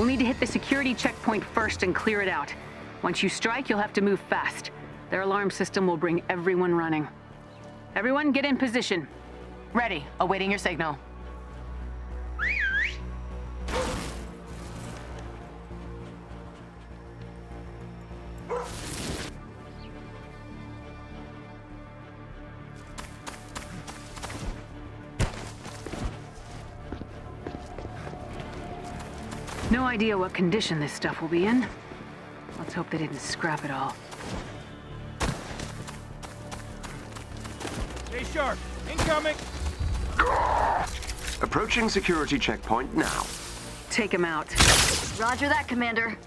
We'll need to hit the security checkpoint first and clear it out. Once you strike, you'll have to move fast. Their alarm system will bring everyone running. Everyone, get in position. Ready. Awaiting your signal. No idea what condition this stuff will be in. Let's hope they didn't scrap it all. Stay sharp. Incoming. Approaching security checkpoint now. Take him out. Roger that, Commander.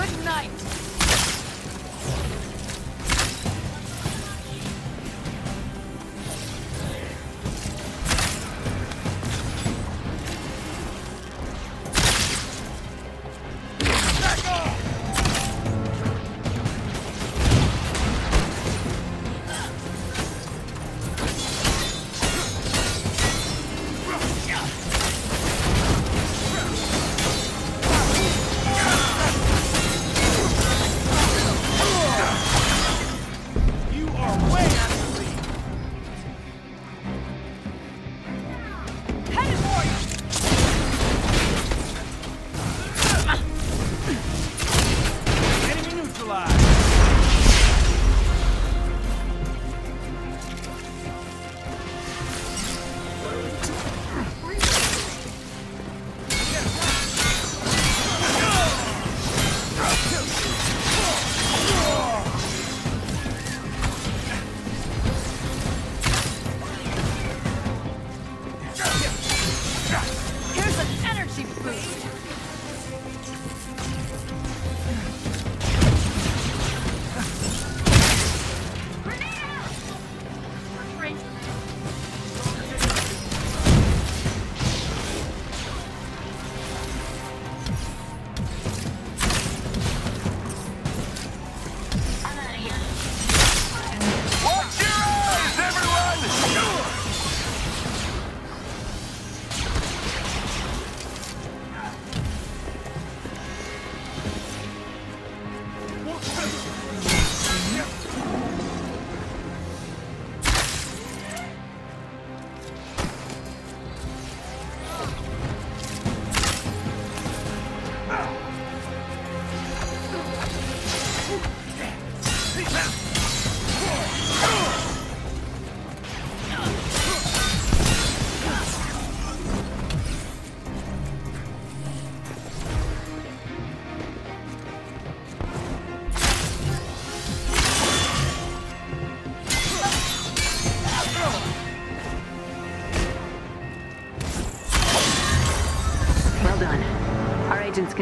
Good night.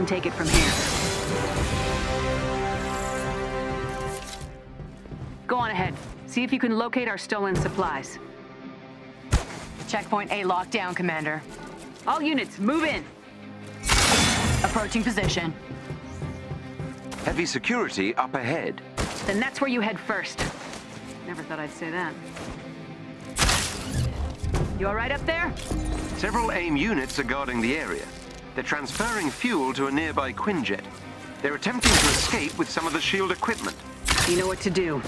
Take it from here. Go on ahead. See if you can locate our stolen supplies. Checkpoint A locked down, Commander. All units, move in. Approaching position. Heavy security up ahead. Then that's where you head first. Never thought I'd say that. You all right up there? Several AIM units are guarding the area. They're transferring fuel to a nearby Quinjet. They're attempting to escape with some of the shield equipment. You know what to do.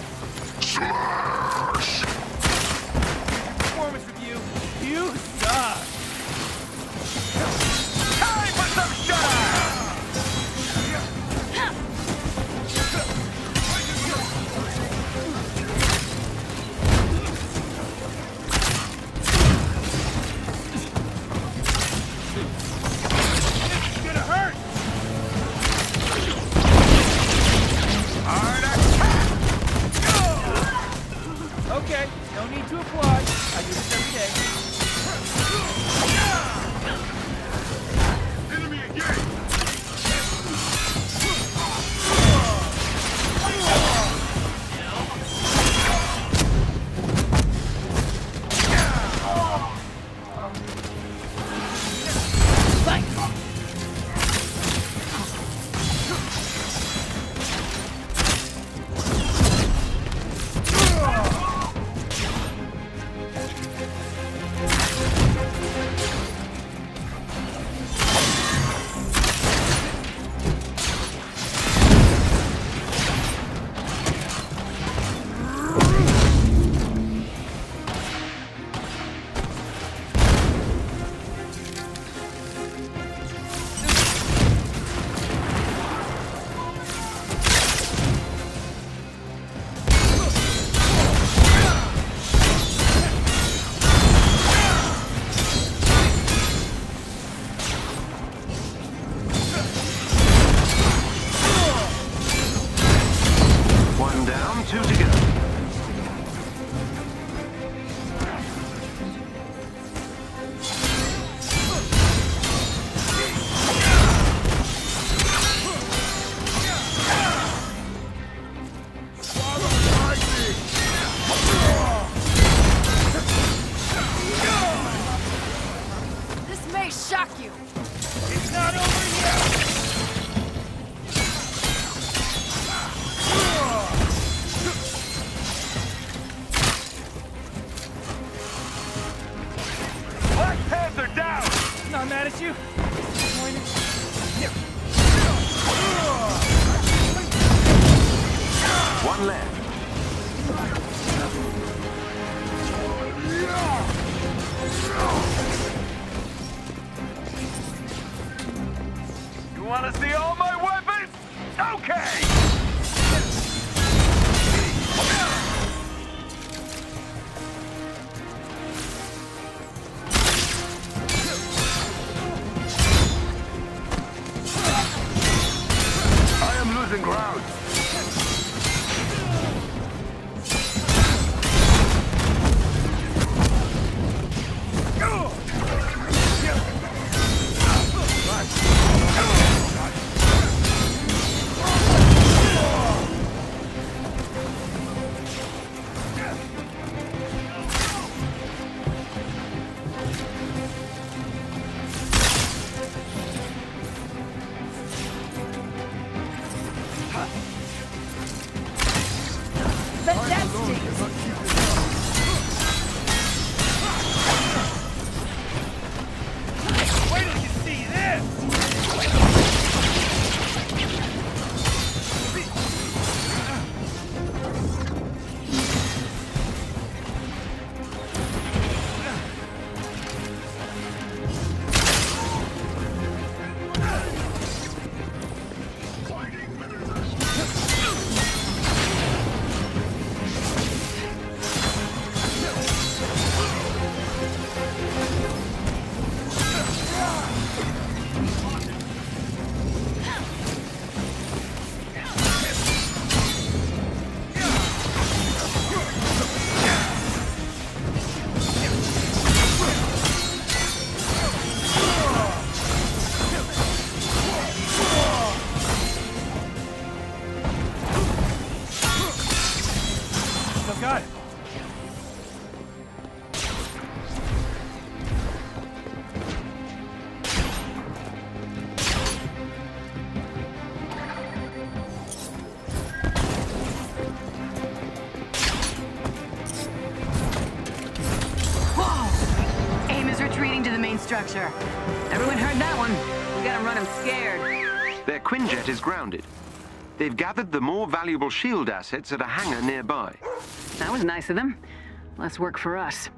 Performance Not you. One left. Ground. Got it. Whoa! AIM is retreating to the main structure. Everyone heard that one. We gotta run them scared. Their Quinjet is grounded. They've gathered the more valuable shield assets at a hangar nearby. That was nice of them. Less work for us.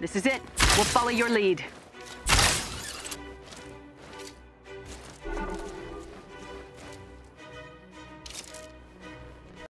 This is it. We'll follow your lead.